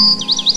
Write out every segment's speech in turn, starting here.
Música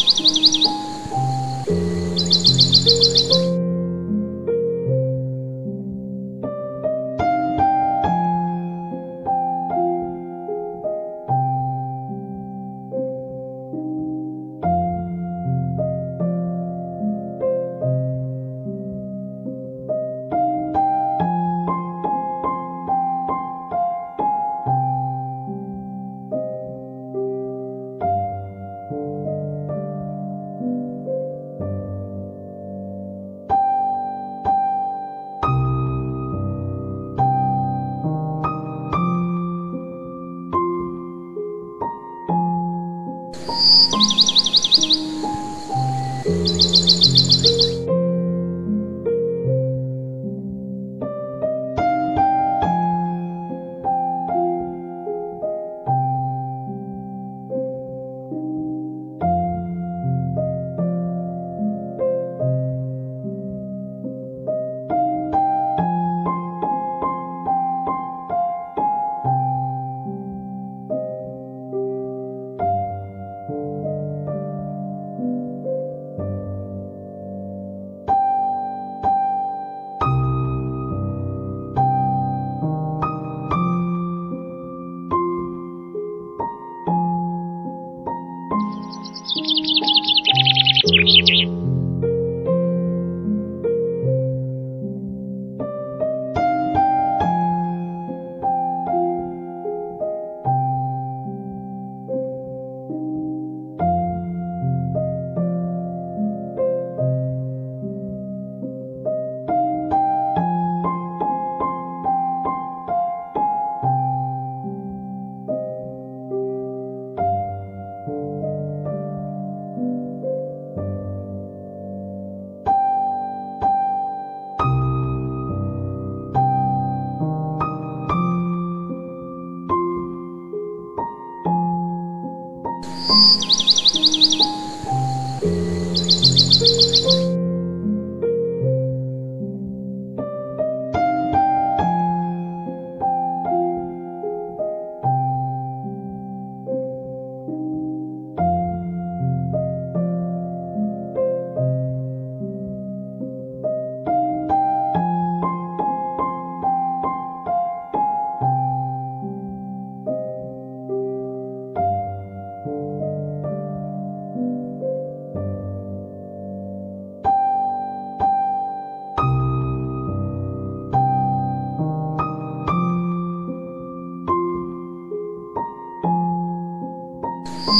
Música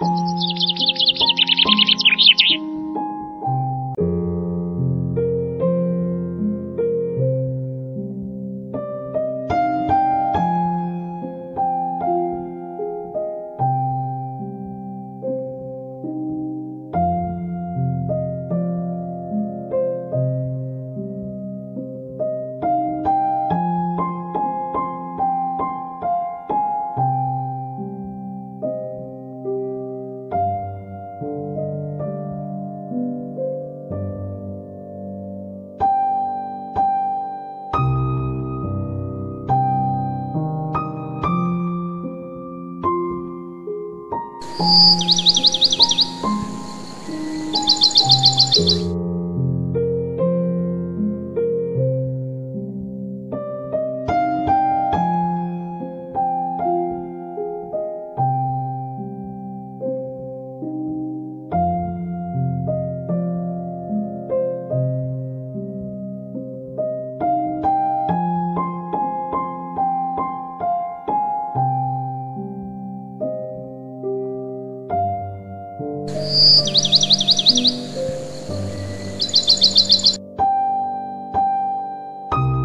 うん。You